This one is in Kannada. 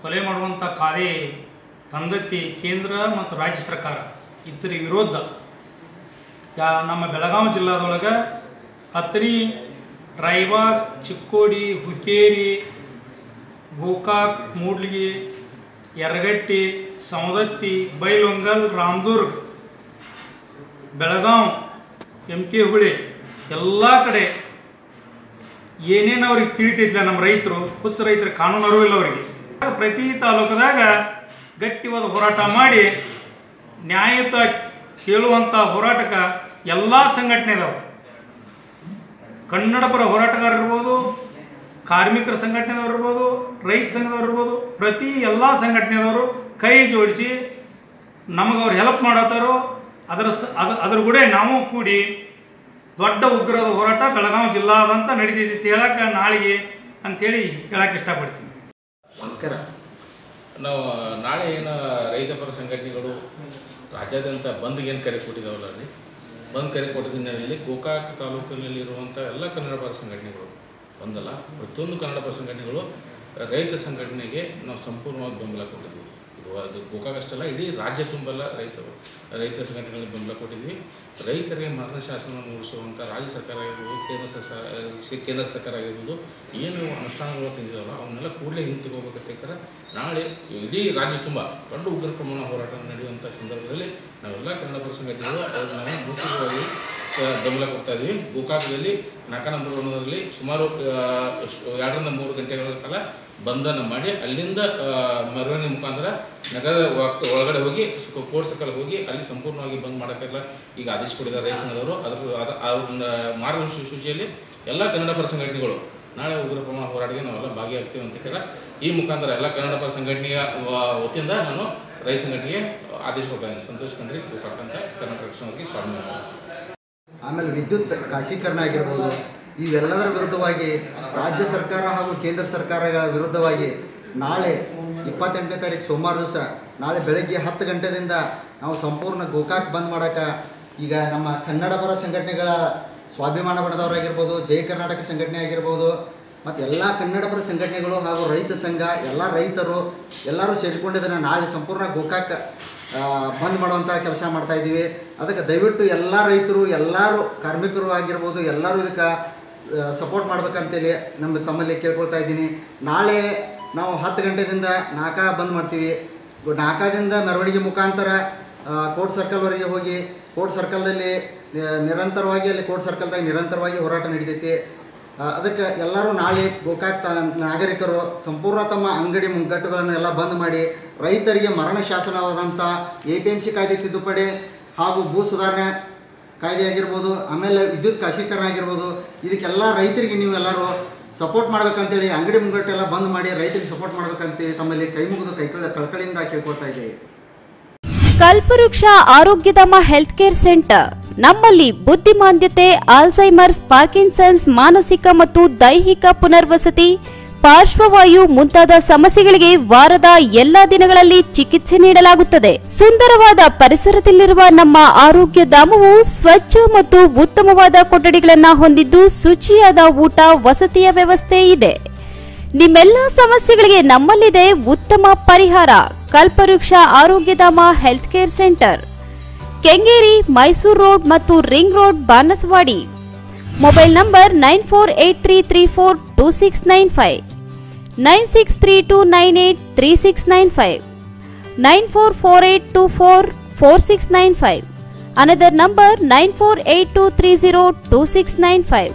ಕೊಲೆ ಮಾಡುವಂಥ ಕಾದೆ ತಂದತ್ತಿ ಕೇಂದ್ರ ಮತ್ತು ರಾಜ್ಯ ಸರ್ಕಾರ. ಇದರ ವಿರೋಧ. ಯಾ, ನಮ್ಮ ಬೆಳಗಾವಿ ಜಿಲ್ಲಾದೊಳಗೆ ಅತ್ರಿ ರಾಯಬಾಗ್, ಚಿಕ್ಕೋಡಿ, ಹುಕ್ಕೇರಿ, ಗೋಕಾಕ್ ಮೂಡ್ಲಿಗಿ ಯರಗಟ್ಟಿ ಸವದತ್ತಿ ಬೈಲೊಂಗಲ್, ರಾಮದುರ್ಗ್ ಬೆಳಗಾವ್ ಎಂ ಕೆ ಹುಳಿ ಎಲ್ಲ ಕಡೆ ಏನೇನು ಅವ್ರಿಗೆ ತಿಳಿತೈತಿಲ್ಲ ನಮ್ಮ ರೈತರು? ಹುಚ್ಚ ರೈತರ ಕಾನೂನು ಇಲ್ಲ ಅವರಿಗೆ. ಪ್ರತಿ ತಾಲೂಕದಾಗ ಗಟ್ಟಿವಾದ ಹೋರಾಟ ಮಾಡಿ, ನ್ಯಾಯಯುತ ಕೇಳುವಂಥ ಹೋರಾಟಕ್ಕೆ ಎಲ್ಲ ಸಂಘಟನೆ ಇದಾವೆ ಕನ್ನಡಪರ ಹೋರಾಟಗಾರ ಇರ್ಬೋದು, ಕಾರ್ಮಿಕರ ಸಂಘಟನೆದವ್ರು ಇರ್ಬೋದು, ರೈತ ಸಂಘದವ್ರು ಇರ್ಬೋದು, ಪ್ರತಿ ಎಲ್ಲ ಸಂಘಟನೆದವರು ಕೈ ಜೋಡಿಸಿ ನಮಗೆ ಅವ್ರು ಹೆಲ್ಪ್ ಮಾಡತ್ತಾರೋ, ಅದರ ಸ ಅದ ಅದ್ರ ಕೂಡ ನಾವು ಕೂಡಿ ದೊಡ್ಡ ಉಗ್ರದ ಹೋರಾಟ ಬೆಳಗಾವಿ ಜಿಲ್ಲಾದಂತ ನಡೀತೈತಿ ಅಂತ ಹೇಳಕ್ಕೆ ನಾಳೆಗೆ ಅಂಥೇಳಿ ಹೇಳಕ್ಕೆ ಇಷ್ಟಪಡ್ತೀನಿ. ನಮಸ್ಕಾರ. ನಾವು ನಾಳೆ ಏನು ರೈತ ಪರ ಸಂಘಟನೆಗಳು ರಾಜ್ಯಾದ್ಯಂತ ಬಂದ್ಗೆ ಏನು ಕರೆ ಕೊಟ್ಟಿದ್ದಾವಲ್ಲ ಅಲ್ಲಿ? ಬಂದ್ ಕರೆ ಕೊಟ್ಟಿದ್ದ ಹಿನ್ನೆಲೆಯಲ್ಲಿ ಗೋಕಾಕ್ ತಾಲೂಕಿನಲ್ಲಿ ಇರುವಂಥ ಎಲ್ಲ ಕನ್ನಡ ಪರ ಸಂಘಟನೆಗಳು ಒಂದಲ್ಲ ಪ್ರತಿಯೊಂದು ಕನ್ನಡ ಪರ ಸಂಘಟನೆಗಳು ರೈತ ಸಂಘಟನೆಗೆ ನಾವು ಸಂಪೂರ್ಣವಾಗಿ ಬೆಂಬಲ ಕೊಟ್ಟಿದ್ವಿ ಇದು ಅದು ಗೋಕಾಕ್ ಇಡೀ ರಾಜ್ಯ ತುಂಬಲ್ಲ ರೈತರು, ರೈತ ಸಂಘಟನೆಗಳಿಗೆ ಬೆಂಬಲ ಕೊಟ್ಟಿದ್ವಿ. ರೈತರಿಗೆ ಮರಣ ಶಾಸನ ಮೂಡಿಸುವಂಥ ರಾಜ್ಯ ಸರ್ಕಾರ ಆಗಿರ್ಬೋದು, ಕೇಂದ್ರ ಸರ್ಕಾರ ಕೇಂದ್ರ ಸರ್ಕಾರ ಆಗಿರ್ಬೋದು, ಏನು ಅನುಷ್ಠಾನಗಳು ತಂದಿದ್ದಾವಲ್ಲ, ಅವನ್ನೆಲ್ಲ ಕೂಡಲೇ ಹಿಂತೆಗೋಗ್ಬೇಕಂತ ನಾಳೆ ಇಡೀ ರಾಜ್ಯ ತುಂಬ ದೊಡ್ಡ ಉಗ್ರ ಪ್ರಮಾಣ ಹೋರಾಟ ನಡೆಯುವಂಥ ಸಂದರ್ಭದಲ್ಲಿ ನಾವೆಲ್ಲ ಕನ್ನಡ ಪರ ಸಂಘಟನೆಗಳು ಮುಖ್ಯವಾಗಿ ಸ, ಬೆಂಬಲ ಕೊಡ್ತಾ ಇದ್ದೀವಿ. ಗೋಕಾಕದಲ್ಲಿ ನಾಲ್ಕ ನಂಬರ್ ಒಂದರಲ್ಲಿ ಸುಮಾರು ಎರಡರಿಂದ ಮೂರು ಗಂಟೆಗಳ ಕಾಲ ಬಂಧನ ಮಾಡಿ, ಅಲ್ಲಿಂದ ಮೆರವಣಿಗೆ ಮುಖಾಂತರ ನಗರ ಒಳಗಡೆ ಹೋಗಿ ಕೋರ್ಟ್ ಸರ್ಕಲ್ ಹೋಗಿ ಅಲ್ಲಿ ಸಂಪೂರ್ಣವಾಗಿ ಬಂದ್ ಮಾಡೋಕ್ಕೆಲ್ಲ ಈಗ ಆದೇಶ ಕೊಟ್ಟಿದ್ದಾರೆ ರೈತ ಸಂಘದವರು ಅದರ ಅದ ಮಾರ್ಗದರ್ಶಿ ಮಾರ್ಗಸೂಚಿಯಲ್ಲಿ ಎಲ್ಲ ಕನ್ನಡ ಪರ ಸಂಘಟನೆಗಳು, ನಾಳೆ ಉಗ್ರ ಪ್ರಮಾಣ ಹೋರಾಟಕ್ಕೆ ನಾವೆಲ್ಲ ಭಾಗಿಯಾಗ್ತೀವಿ ಅಂತ ಕೇಳ ಈ ಮುಖಾಂತರ ಎಲ್ಲ ಕನ್ನಡ ಪರ ಸಂಘಟನೆಯ ವತಿಯಿಂದ ನಾನು ರೈತ ಸಂಘಟನೆಗೆ ಆದೇಶ ಕೊಡ್ತಾ ಇದ್ದೀನಿ. ಸಂತೋಷ್ ಖಂಡ್ರಿ ಕೊಟ್ಟಂತ ಕನ್ನಡ ಕರ್ನಾಟಕ ರಕ್ಷಣಾ ಸ್ವಾಮಿ ಆಮೇಲೆ ವಿದ್ಯುತ್ ಖಾಸೀಕರಣ ಆಗಿರ್ಬೋದು, ಇವೆಲ್ಲದರ ವಿರುದ್ಧವಾಗಿ ರಾಜ್ಯ ಸರ್ಕಾರ ಹಾಗೂ ಕೇಂದ್ರ ಸರ್ಕಾರಗಳ ವಿರುದ್ಧವಾಗಿ ನಾಳೆ ಇಪ್ಪತ್ತೆಂಟನೇ ತಾರೀಕು ಸೋಮವಾರ ದಿವಸ, ನಾಳೆ ಬೆಳಗ್ಗೆ ಹತ್ತು ಗಂಟೆದಿಂದ ನಾವು ಸಂಪೂರ್ಣ ಗೋಕಾಕ್ ಬಂದ್ ಮಾಡೋಕೆ ಈಗ ನಮ್ಮ ಕನ್ನಡ ಪರ ಸಂಘಟನೆಗಳ ಸ್ವಾಭಿಮಾನ ಬಣದವರಾಗಿರ್ಬೋದು ಜೈ ಕರ್ನಾಟಕ ಸಂಘಟನೆ ಆಗಿರ್ಬೋದು, ಮತ್ತು ಎಲ್ಲ ಕನ್ನಡ ಪರ ಸಂಘಟನೆಗಳು ಹಾಗೂ ರೈತ ಸಂಘ, ಎಲ್ಲ ರೈತರು ಎಲ್ಲರೂ ಸೇರಿಕೊಂಡಿದ್ದನ್ನು ನಾಳೆ ಸಂಪೂರ್ಣ ಗೋಕಾಕ್ ಬಂದ್ ಮಾಡುವಂಥ ಕೆಲಸ ಮಾಡ್ತಾಯಿದ್ದೀವಿ ಅದಕ್ಕೆ ದಯವಿಟ್ಟು ಎಲ್ಲ ರೈತರು, ಎಲ್ಲರೂ ಕಾರ್ಮಿಕರು ಆಗಿರ್ಬೋದು, ಎಲ್ಲರೂ ಇದಕ್ಕೆ ಸಪೋರ್ಟ್ ಮಾಡ್ಬೇಕಂತೇಳಿ ನಮ್ಮ ತಮ್ಮಲ್ಲಿ ಕೇಳ್ಕೊಳ್ತಾ ಇದ್ದೀನಿ. ನಾಳೆ ನಾವು ಹತ್ತು ಗಂಟೆದಿಂದ ನಾಕ ಬಂದ್ ಮಾಡ್ತೀವಿ. ನಾಕಾದಿಂದ ಮೆರವಣಿಗೆ ಮುಖಾಂತರ ಕೋರ್ಟ್ ಸರ್ಕಲ್ವರೆಗೆ ಹೋಗಿ, ಕೋರ್ಟ್ ಸರ್ಕಲ್ದಲ್ಲಿ ನಿರಂತರವಾಗಿ ಅಲ್ಲಿ ಕೋರ್ಟ್ ಸರ್ಕಲ್ದಾಗ ನಿರಂತರವಾಗಿ ಹೋರಾಟ ನಡೀತೈತಿ. ಅದಕ್ಕೆ ಎಲ್ಲರೂ ನಾಳೆ ಗೋಕಾಕ್ ನಾಗರಿಕರು ಸಂಪೂರ್ಣ ತಮ್ಮ ಅಂಗಡಿ ಮುಂಗಟ್ಟುಗಳನ್ನು ಎಲ್ಲ ಬಂದ್ ಮಾಡಿ, ರೈತರಿಗೆ ಮರಣ ಶಾಸನವಾದಂಥ ಎ ಪಿ ಎಂ ಸಿ ಕಾಯ್ದೆ ತಿದ್ದುಪಡಿ ಹಾಗೂ ಭೂ ಸುಧಾರಣೆ ಕಾಯ್ದೆ ಆಗಿರ್ಬೋದು, ಆಮೇಲೆ ವಿದ್ಯುತ್ ಖಾಸೀಕರಣ ಆಗಿರ್ಬೋದು, ಇದಕ್ಕೆಲ್ಲ ರೈತರಿಗೆ ನೀವೆಲ್ಲರೂ ಸಪೋರ್ಟ್ ಮಾಡ್ಬೇಕಂತೇಳಿ, ಅಂಗಡಿ ಮುಂಗಟ್ಟೆಲ್ಲ ಬಂದ್ ಮಾಡಿ ರೈತರಿಗೆ ಸಪೋರ್ಟ್ ಮಾಡ್ಬೇಕಂತೇಳಿ ತಮ್ಮಲ್ಲಿ ಕೈ ಮುಗಿದು ಕೈ ಕಳಕಳಿಯಿಂದ ಕೇಳ್ಕೊಳ್ತಾ ಇದ್ದೇವೆ. ಕಲ್ಪವೃಕ್ಷ ಆರೋಗ್ಯಧಾಮ ಹೆಲ್ತ್ ಕೇರ್ ಸೆಂಟರ್ ನಮ್ಮಲ್ಲಿ ಬುದ್ಧಿಮಾಂದ್ಯತೆ ಆಲ್ಝೈಮರ್ಸ್ ಪಾರ್ಕಿನ್ಸನ್ಸ್ ಮಾನಸಿಕ ಮತ್ತು ದೈಹಿಕ ಪುನರ್ವಸತಿ ಪಾರ್ಶ್ವವಾಯು ಮುಂತಾದ ಸಮಸ್ಯೆಗಳಿಗೆ ವಾರದ ಎಲ್ಲಾ ದಿನಗಳಲ್ಲಿ ಚಿಕಿತ್ಸೆ ನೀಡಲಾಗುತ್ತದೆ. ಸುಂದರವಾದ ಪರಿಸರದಲ್ಲಿರುವ ನಮ್ಮ ಆರೋಗ್ಯ ಧಾಮವು ಸ್ವಚ್ಛ ಮತ್ತು ಉತ್ತಮವಾದ ಕೊಠಡಿಗಳನ್ನ ಹೊಂದಿದ್ದು ಶುಚಿಯಾದ ಊಟ, ವಸತಿಯ ವ್ಯವಸ್ಥೆ ಇದೆ. ನಿಮ್ಮೆಲ್ಲ ಸಮಸ್ಯೆಗಳಿಗೆ ನಮ್ಮಲ್ಲಿದೆ ಉತ್ತಮ ಪರಿಹಾರ. Kalpavriksha Arogyadhama health care centre. Kengeri, Mysuru road ಮತ್ತು ring road, Banaswadi. Mobile number nine four eight three three four two six nine five. Nine six three two nine eight three six nine five nine four four eight two four four six nine five another number nine four eight two three zero two six nine five